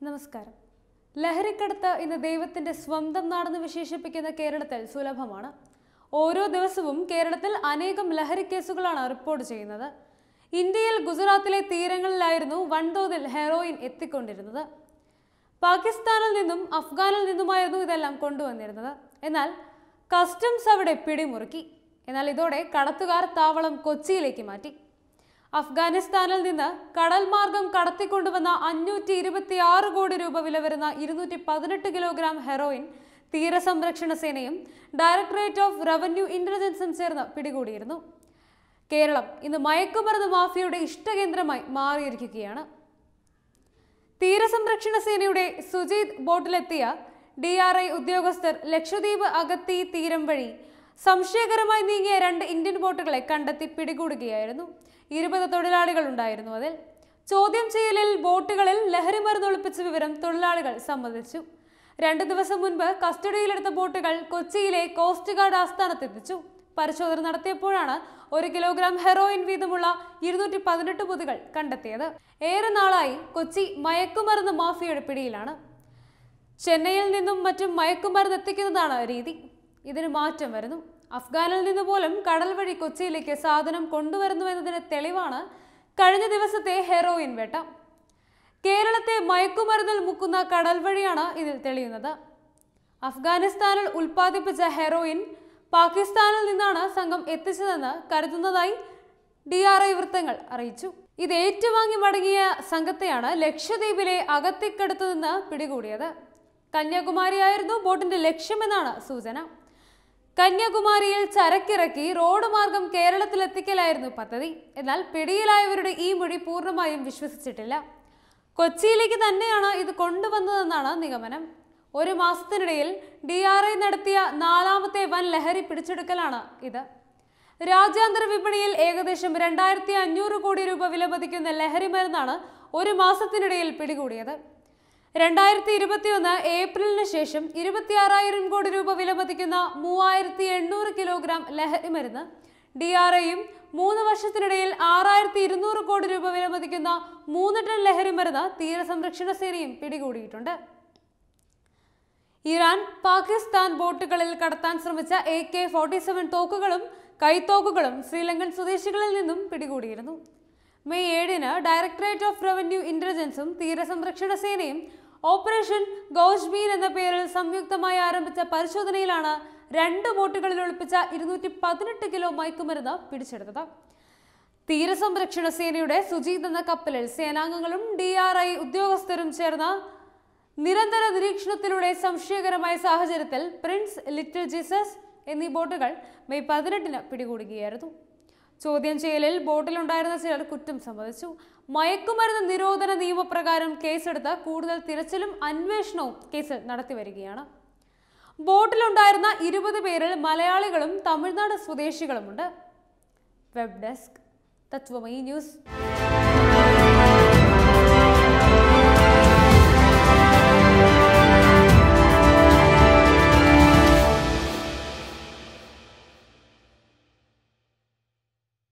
നമസ്കാരം. ലഹരിക്കടത്ത് ഇന്ന് ദൈവത്തിന്റെ സ്വന്തം നാടെന്ന് വിശേഷിപ്പിക്കുന്ന കേരളത്തിൽ സുലഭമാണ്. ഓരോ ദിവസവും കേരളത്തിൽ അനേകം ലഹരി കേസുകളാണ് റിപ്പോർട്ട് ചെയ്യുന്നത്. ഇന്ത്യയിൽ ഗുജറാത്തിലെ തീരങ്ങളിലായിരുന്നു വൻതോതിൽ ഹെറോയിൻ എത്തിക്കൊണ്ടിരുന്നത്. പാകിസ്ഥാനിൽ നിന്നും അഫ്ഗാനിൽ നിന്നുമായിരുന്നു ഇതെല്ലാം കൊണ്ടുവന്നിരുന്നത്. എന്നാൽ കസ്റ്റംസ് അവിടെ പിടിമുറുക്കി. എന്നാൽ ഇതോടെ കടത്തുകാർ താവളം കൊച്ചിയിലേക്ക് മാറ്റി. അഫ്ഗാനിസ്ഥാനിൽ നിന്ന് കടൽ മാർഗം കടത്തിക്കൊണ്ടുവന്ന അഞ്ഞൂറ്റി ഇരുപത്തി ആറ് കോടി രൂപ വില വരുന്ന ഇരുന്നൂറ്റി പതിനെട്ട് കിലോഗ്രാം ഹെറോയിൻ തീരസംരക്ഷണ സേനയും ഡയറക്ടറേറ്റ് ഓഫ് റവന്യൂ ഇന്റലിജൻസും ചേർന്ന് പിടികൂടിയിരുന്നു. കേരളം ഇന്ന് മയക്കുമരുന്ന് മാഫിയയുടെ ഇഷ്ടകേന്ദ്രമായി മാറിയിരിക്കുകയാണ്. തീരസംരക്ഷണ സേനയുടെ സുജീത് ബോട്ടിലെത്തിയ ഡി ആർ ഐ ഉദ്യോഗസ്ഥർ ലക്ഷദ്വീപ് അഗത്തി തീരം വഴി സംശയകരമായി നീങ്ങിയ രണ്ട് ഇന്ത്യൻ ബോട്ടുകളെ കണ്ടെത്തി പിടികൂടുകയായിരുന്നു. ഇരുപത് തൊഴിലാളികൾ ഉണ്ടായിരുന്നു അതിൽ. ചോദ്യം ചെയ്യലിൽ ബോട്ടുകളിൽ ലഹരി മരുന്ന് ഒളിപ്പിച്ച വിവരം തൊഴിലാളികൾ സമ്മതിച്ചു. രണ്ട് ദിവസം മുൻപ് കസ്റ്റഡിയിലെടുത്ത ബോട്ടുകൾ കൊച്ചിയിലെ കോസ്റ്റ് ഗാർഡ് ആസ്ഥാനത്തെത്തിച്ചു. പരിശോധന നടത്തിയപ്പോഴാണ് ഒരു കിലോഗ്രാം ഹെറോയിൻ വീതമുള്ള ഇരുന്നൂറ്റി പതിനെട്ട് പൊതികൾ കണ്ടെത്തിയത്. ഏറെ നാളായി കൊച്ചി മയക്കുമരുന്ന് മാഫിയയുടെ പിടിയിലാണ്. ചെന്നൈയിൽ നിന്നും മറ്റും മയക്കുമരുന്ന് എത്തിക്കുന്നതാണ് രീതി. ഇതിന് മാറ്റം വരുന്നു. അഫ്ഗാനിൽ നിന്ന് പോലും കടൽ വഴി കൊച്ചിയിലേക്ക് സാധനം കൊണ്ടുവരുന്നു എന്നതിന് തെളിവാണ് കഴിഞ്ഞ ദിവസത്തെ ഹെറോയിൻ വേട്ട. കേരളത്തെ മയക്കുമരുന്നിൽ മുക്കുന്ന കടൽ വഴിയാണ് ഇതിൽ തെളിയുന്നത്. അഫ്ഗാനിസ്ഥാനിൽ ഉൽപ്പാദിപ്പിച്ച ഹെറോയിൻ പാകിസ്ഥാനിൽ നിന്നാണ് സംഘം എത്തിച്ചതെന്ന് കരുതുന്നതായി ഡി ആർ ഐ വൃത്തങ്ങൾ അറിയിച്ചു. ഇത് ഏറ്റുവാങ്ങി മടങ്ങിയ സംഘത്തെയാണ് ലക്ഷദ്വീപിലെ അകത്തിക്കടുത്തു നിന്ന് പിടികൂടിയത്. കന്യാകുമാരിയായിരുന്നു ബോട്ടിന്റെ ലക്ഷ്യമെന്നാണ് സൂചന. കന്യാകുമാരിയിൽ ചരക്കിറക്കി റോഡ് മാർഗം കേരളത്തിലെത്തിക്കലായിരുന്നു പദ്ധതി. എന്നാൽ പിടിയിലായവരുടെ ഈ മൊഴി പൂർണമായും വിശ്വസിച്ചിട്ടില്ല. കൊച്ചിയിലേക്ക് തന്നെയാണ് ഇത് കൊണ്ടുവന്നതെന്നാണ് നിഗമനം. ഒരു മാസത്തിനിടയിൽ ഡി ആർ ഐ നടത്തിയ നാലാമത്തെ വൻ ലഹരി പിടിച്ചെടുക്കലാണ് ഇത്. രാജ്യാന്തര വിപണിയിൽ ഏകദേശം രണ്ടായിരത്തി അഞ്ഞൂറ് കോടി രൂപ വിലമതിക്കുന്ന ലഹരി മരുന്നാണ് ഒരു മാസത്തിനിടയിൽ പിടികൂടിയത്. രണ്ടായിരത്തി ഇരുപത്തിയൊന്ന് ഏപ്രിലിന് ശേഷം ഇരുപത്തിയാറായിരം കോടി രൂപ വിലമതിക്കുന്ന മൂവായിരത്തി എണ്ണൂറ് കിലോഗ്രാം ലഹരി മരുന്ന് ഡി ആർ ഐയും മൂന്ന് വർഷത്തിനിടയിൽ ആറായിരത്തി ഇരുന്നൂറ് കോടി രൂപ വിലമതിക്കുന്ന മൂന്ന് ടൺ ലഹരി മരുന്ന് തീരസംരക്ഷണ സേനയും പിടികൂടിയിട്ടുണ്ട്. ഇറാൻ പാകിസ്ഥാൻ ബോട്ടുകളിൽ കടത്താൻ ശ്രമിച്ച എ കെ ഫോർട്ടി സെവൻ തോക്കുകളും കൈത്തോക്കുകളും ശ്രീലങ്കൻ സ്വദേശികളിൽ നിന്നും പിടികൂടിയിരുന്നു. മെയ് ഏഴിന് ഡയറക്ടറേറ്റ് ഓഫ് റവന്യൂ ഇന്റലിജൻസും തീരസംരക്ഷണ സേനയും ഓപ്പറേഷൻ ഗോഷ്മീൻ എന്ന പേരിൽ സംയുക്തമായി ആരംഭിച്ച പരിശോധനയിലാണ് രണ്ട് ബോട്ടുകളിൽ ഒളിപ്പിച്ച ഇരുന്നൂറ്റി പതിനെട്ട് കിലോ മയക്കുമരുന്ന് പിടിച്ചെടുത്തത്. തീരസംരക്ഷണ സേനയുടെ സുജീത് എന്ന കപ്പലിൽ സേനാംഗങ്ങളും ഡി ആർ ഐ ഉദ്യോഗസ്ഥരും ചേർന്ന നിരന്തര നിരീക്ഷണത്തിലൂടെ സംശയകരമായ സാഹചര്യത്തിൽ പ്രിൻസ് ലിറ്റിൽ ജീസസ് എന്നീ ബോട്ടുകൾ മെയ് പതിനെട്ടിന് പിടികൂടുകയായിരുന്നു. ചോദ്യം ചെയ്യലിൽ ബോട്ടിലുണ്ടായിരുന്ന ചിലർ കുറ്റം സമ്മതിച്ചു. മയക്കുമരുന്ന് നിരോധന നിയമപ്രകാരം കേസെടുത്ത് കൂടുതൽ തിരച്ചിലും അന്വേഷണവും കേസിൽ നടത്തിവരികയാണ്. ബോട്ടിലുണ്ടായിരുന്ന ഇരുപത് പേരിൽ മലയാളികളും Tamil Nadu സ്വദേശികളുമുണ്ട്. Web desk Tatwamayi news.